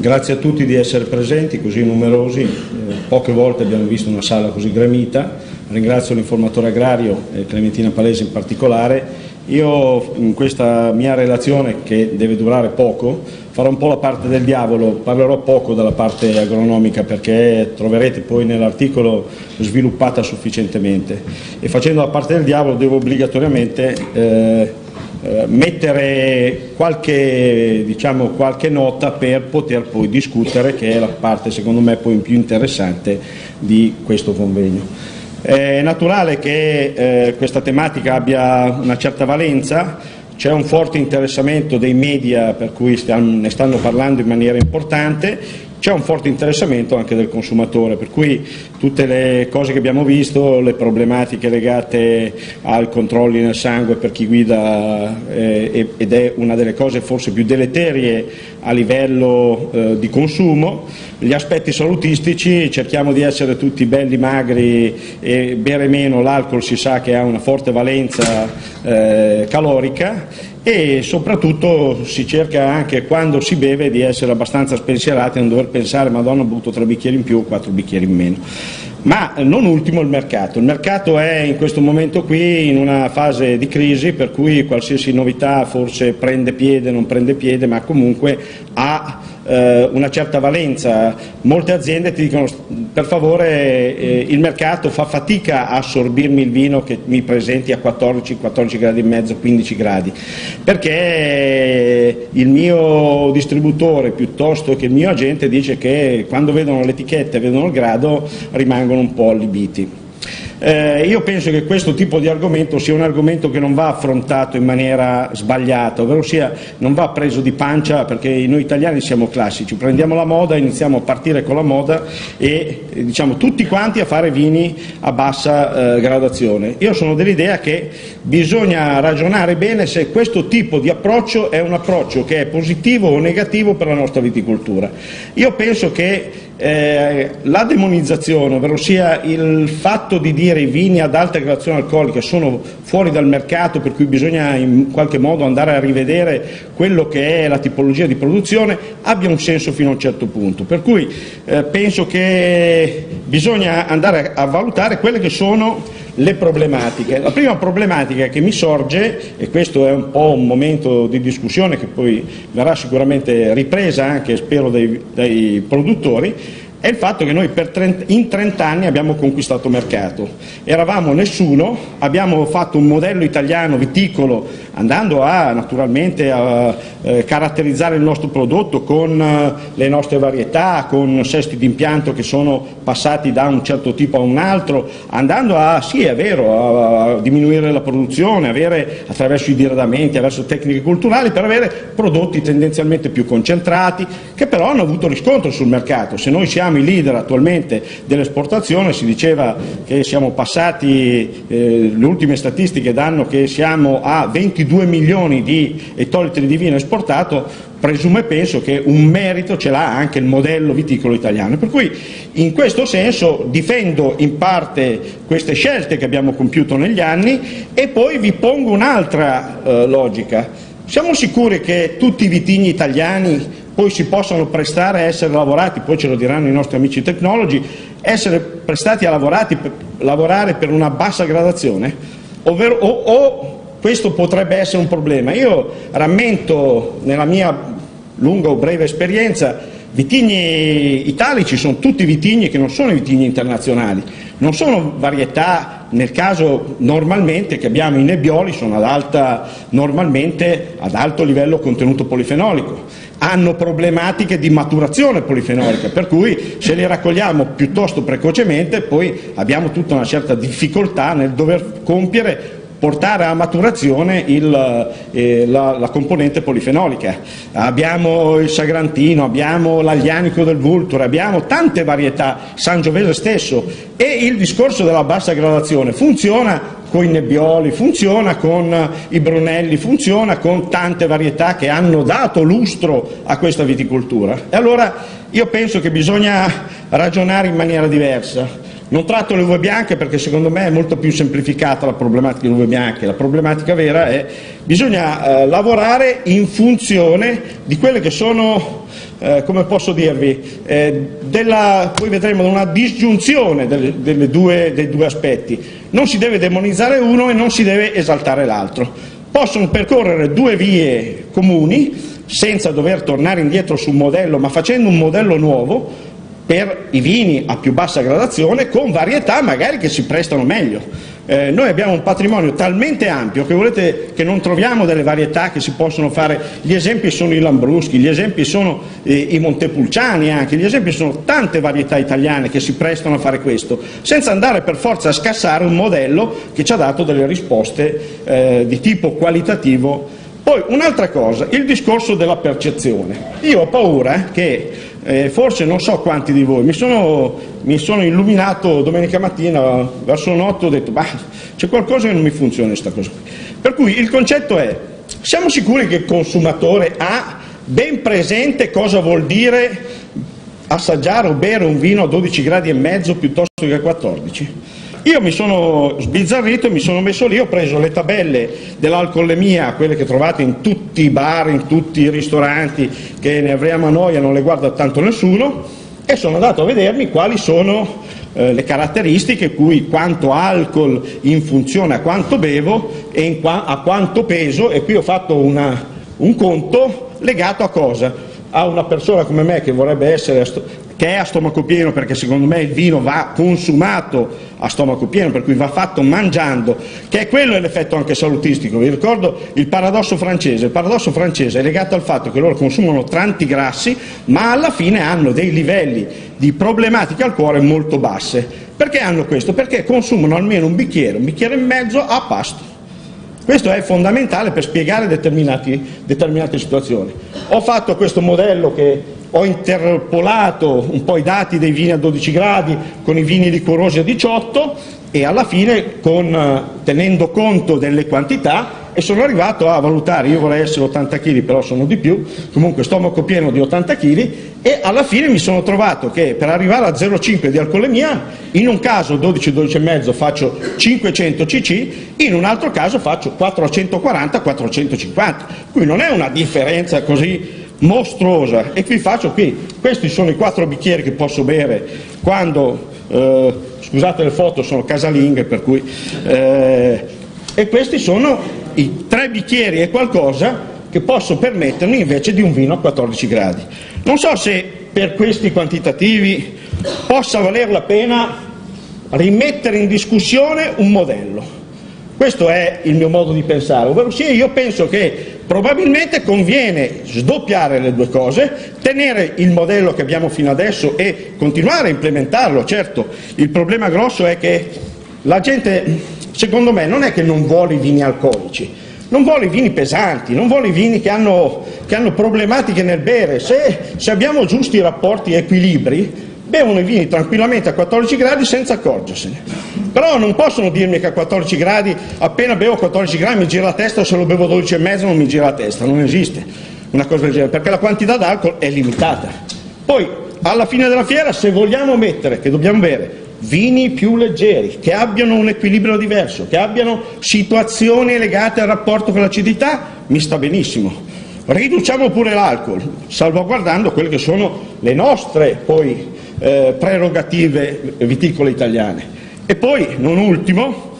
Grazie a tutti di essere presenti, così numerosi. Eh, poche volte abbiamo visto una sala così gremita. Ringrazio l'informatore agrario e Clementina Palese in particolare. Io in questa mia relazione, che deve durare poco, farò un po' la parte del diavolo, parlerò poco della parte agronomica perché troverete poi nell'articolo sviluppata sufficientemente. E facendo la parte del diavolo devo obbligatoriamente eh, eh, mettere qualche, diciamo, qualche, nota per poter poi discutere, che è la parte secondo me poi più interessante di questo convegno. È naturale che eh, questa tematica abbia una certa valenza, c'è un forte interessamento dei media per cui stiamo, ne stanno parlando in maniera importante c'è un forte interessamento anche del consumatore, per cui tutte le cose che abbiamo visto, le problematiche legate ai controlli nel sangue per chi guida eh, ed è una delle cose forse più deleterie a livello eh, di consumo, gli aspetti salutistici, cerchiamo di essere tutti belli magri e bere meno, l'alcol si sa che ha una forte valenza eh, calorica e soprattutto si cerca anche quando si beve di essere abbastanza spensierati e non dover pensare madonna ho bevuto tre bicchieri in più o quattro bicchieri in meno. Ma non ultimo il mercato. Il mercato è in questo momento qui in una fase di crisi per cui qualsiasi novità forse prende piede, non prende piede, ma comunque ha eh, una certa valenza. Molte aziende ti dicono per favore eh, il mercato fa fatica a assorbirmi il vino che mi presenti a 14, 14 gradi e mezzo, 15 gradi, perché il mio distributore piuttosto che il mio agente dice che quando vedono l'etichetta e vedono il grado rimangono un po' allibiti. Eh, io penso che questo tipo di argomento sia un argomento che non va affrontato in maniera sbagliata, ovvero sia non va preso di pancia perché noi italiani siamo classici, prendiamo la moda, iniziamo a partire con la moda e diciamo tutti quanti a fare vini a bassa eh, gradazione. Io sono dell'idea che bisogna ragionare bene se questo tipo di approccio è un approccio che è positivo o negativo per la nostra viticoltura. Io penso che eh, la demonizzazione, ovvero sia il fatto di dire i vini ad alta gradazione alcolica sono fuori dal mercato per cui bisogna in qualche modo andare a rivedere quello che è la tipologia di produzione, abbia un senso fino a un certo punto. Per cui eh, penso che bisogna andare a valutare quelle che sono le problematiche. La prima problematica che mi sorge, e questo è un po' un momento di discussione che poi verrà sicuramente ripresa anche, spero, dai, dai produttori, è il fatto che noi 30, in 30 anni abbiamo conquistato mercato. Eravamo nessuno, abbiamo fatto un modello italiano viticolo andando a naturalmente a eh, caratterizzare il nostro prodotto con eh, le nostre varietà, con sesti d'impianto che sono passati da un certo tipo a un altro, andando a, sì è vero, a, diminuire la produzione, avere attraverso i diradamenti, attraverso tecniche culturali per avere prodotti tendenzialmente più concentrati che però hanno avuto riscontro sul mercato. Se noi siamo i leader attualmente dell'esportazione, si diceva che siamo passati, eh, le ultime statistiche danno che siamo a 22 milioni di ettolitri di vino esportato, presumo e penso che un merito ce l'ha anche il modello viticolo italiano. Per cui in questo senso difendo in parte queste scelte che abbiamo compiuto negli anni e poi vi pongo un'altra eh, logica. Siamo sicuri che tutti i vitigni italiani poi si possano prestare a essere lavorati, poi ce lo diranno i nostri amici tecnologi, essere prestati a per, lavorare per una bassa gradazione? Ovvero, o, o questo potrebbe essere un problema. Io rammento nella mia lunga o breve esperienza vitigni italici sono tutti vitigni che non sono vitigni internazionali, non sono varietà nel caso normalmente che abbiamo i nebbioli sono ad alta, ad alto livello contenuto polifenolico hanno problematiche di maturazione polifenolica, per cui se li raccogliamo piuttosto precocemente poi abbiamo tutta una certa difficoltà nel dover compiere portare a maturazione il, eh, la, la, componente polifenolica. Abbiamo il sagrantino, abbiamo l'aglianico del vulture, abbiamo tante varietà, Sangiovese stesso e il discorso della bassa gradazione funziona con i nebbioli, funziona con i brunelli, funziona con tante varietà che hanno dato lustro a questa viticoltura. E allora io penso che bisogna ragionare in maniera diversa. Non tratto le uve bianche perché secondo me è molto più semplificata la problematica delle uve bianche, la problematica vera è che bisogna eh, lavorare in funzione di quelle che sono eh, come posso dirvi, eh, della, poi vedremo una disgiunzione delle, delle due, dei due aspetti. Non si deve demonizzare uno e non si deve esaltare l'altro. Possono percorrere due vie comuni senza dover tornare indietro su un modello, ma facendo un modello nuovo per i vini a più bassa gradazione con varietà magari che si prestano meglio. Eh, noi abbiamo un patrimonio talmente ampio che, volete, che, non troviamo delle varietà che si possono fare, gli esempi sono i Lambruschi, gli esempi sono eh, i Montepulciani anche, gli esempi sono tante varietà italiane che si prestano a fare questo, senza andare per forza a scassare un modello che ci ha dato delle risposte eh, di tipo qualitativo. Poi un'altra cosa, il discorso della percezione. Io ho paura che eh, forse non so quanti di voi, mi sono, mi sono illuminato domenica mattina verso notte, ho detto, c'è qualcosa che non mi funziona questa cosa Per cui il concetto è, siamo sicuri che il consumatore ha ben presente cosa vuol dire assaggiare o bere un vino a 12 gradi e mezzo piuttosto che a 14? Io mi sono sbizzarrito e mi sono messo lì, ho preso le tabelle dell'alcolemia, quelle che trovate in tutti i bar, in tutti i ristoranti, che ne avremo a noia, non le guarda tanto nessuno, e sono andato a vedermi quali sono eh, le caratteristiche, cui quanto alcol in funzione a quanto bevo e qua, a quanto peso, e qui ho fatto una, un conto legato a cosa? A una persona come me che vorrebbe essere che è a stomaco pieno perché secondo me il vino va consumato a stomaco pieno, per cui va fatto mangiando, che è quello l'effetto anche salutistico. Vi ricordo il paradosso francese. Il paradosso francese è legato al fatto che loro consumano tanti grassi, ma alla fine hanno dei livelli di problematiche al cuore molto basse. Perché hanno questo? Perché consumano almeno un bicchiere, un bicchiere e mezzo a pasto. Questo è fondamentale per spiegare determinate situazioni. Ho fatto questo modello che ho interpolato un po' i dati dei vini a 12 gradi con i vini liquorosi a 18 e alla fine con, eh, tenendo conto delle quantità e sono arrivato a valutare, io vorrei essere 80 kg però sono di più, comunque stomaco pieno di 80 kg e alla fine mi sono trovato che per arrivare a 0,5 di alcolemia in un caso 12-12,5 faccio 500 cc, in un altro caso faccio 440-450, qui non è una differenza così mostruosa e qui faccio qui, questi sono i quattro bicchieri che posso bere quando, eh, scusate le foto, sono casalinghe per cui, eh, e questi sono i tre bicchieri e qualcosa che posso permettermi invece di un vino a 14 gradi. Non so se per questi quantitativi possa valer la pena rimettere in discussione un modello. Questo è il mio modo di pensare, ovvero sì, io penso che Probabilmente conviene sdoppiare le due cose, tenere il modello che abbiamo fino adesso e continuare a implementarlo. Certo, il problema grosso è che la gente, secondo me, non è che non vuole i vini alcolici, non vuole i vini pesanti, non vuole i vini che hanno, che hanno problematiche nel bere. Se, se abbiamo giusti rapporti e equilibri, bevono i vini tranquillamente a 14 gradi senza accorgersene. Però non possono dirmi che a 14 gradi, appena bevo 14 gradi mi gira la testa o se lo bevo 12 e mezzo non mi gira la testa, non esiste una cosa del genere, perché la quantità d'alcol è limitata. Poi, alla fine della fiera, se vogliamo mettere che dobbiamo bere vini più leggeri, che abbiano un equilibrio diverso, che abbiano situazioni legate al rapporto con l'acidità, mi sta benissimo. Riduciamo pure l'alcol, salvaguardando quelle che sono le nostre poi, eh, prerogative viticole italiane. E poi, non ultimo,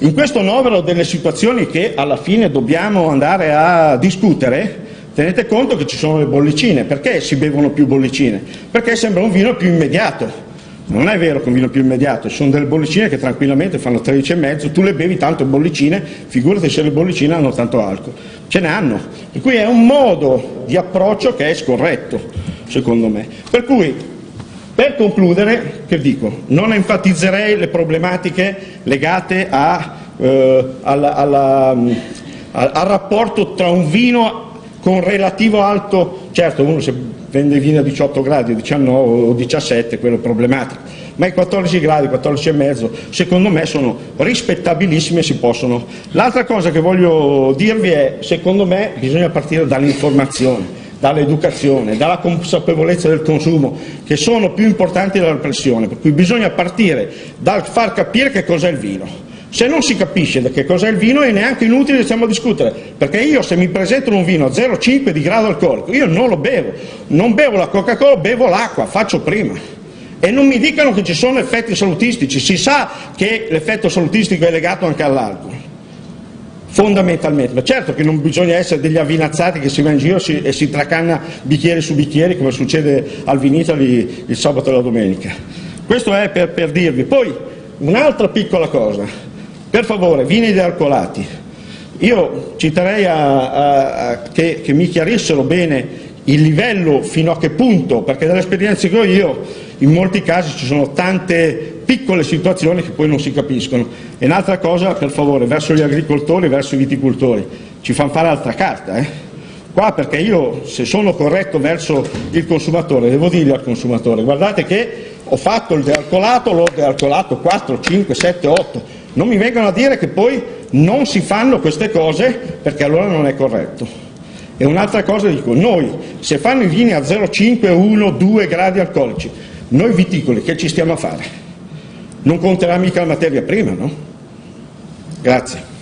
in questo novero delle situazioni che alla fine dobbiamo andare a discutere, tenete conto che ci sono le bollicine. Perché si bevono più bollicine? Perché sembra un vino più immediato. Non è vero che un vino più immediato, ci sono delle bollicine che tranquillamente fanno 13,5, tu le bevi tanto bollicine, figurati se le bollicine hanno tanto alcol. Ce ne hanno. Per cui è un modo di approccio che è scorretto, secondo me. Per cui per concludere, che dico, non enfatizzerei le problematiche legate a, eh, alla, alla, al, al, rapporto tra un vino con relativo alto, certo uno se vende vino a 18 gradi, 19 o 17, quello problematico, ma i 14 gradi, 14 e mezzo, secondo me sono rispettabilissimi e si possono. L'altra cosa che voglio dirvi è, secondo me bisogna partire dall'informazione dall'educazione, dalla consapevolezza del consumo, che sono più importanti della pressione, per cui bisogna partire dal far capire che cos'è il vino. Se non si capisce da che cos'è il vino è neanche inutile a discutere, perché io se mi presentano un vino a 0,5 di grado alcolico, io non lo bevo, non bevo la Coca-Cola, bevo l'acqua, faccio prima. E non mi dicano che ci sono effetti salutistici, si sa che l'effetto salutistico è legato anche all'alcol, fondamentalmente, ma certo che non bisogna essere degli avvinazzati che si va in giro e si tracanna bicchieri su bicchieri come succede al Vinitali il sabato e la domenica. Questo è per, per dirvi. Poi un'altra piccola cosa, per favore, vini dealcolati. Io citerei a, a, a, che, che mi chiarissero bene il livello fino a che punto, perché dall'esperienza che ho io in molti casi ci sono tante piccole situazioni che poi non si capiscono. E un'altra cosa, per favore, verso gli agricoltori, verso i viticoltori, ci fanno fare altra carta. Eh? Qua perché io, se sono corretto verso il consumatore, devo dire al consumatore, guardate che ho fatto il dealcolato, l'ho dealcolato 4, 5, 7, 8, non mi vengono a dire che poi non si fanno queste cose perché allora non è corretto. E un'altra cosa dico, noi se fanno i vini a 0,5, 1, 2 gradi alcolici, noi viticoli che ci stiamo a fare? Non conterà mica la materia prima, no? Grazie.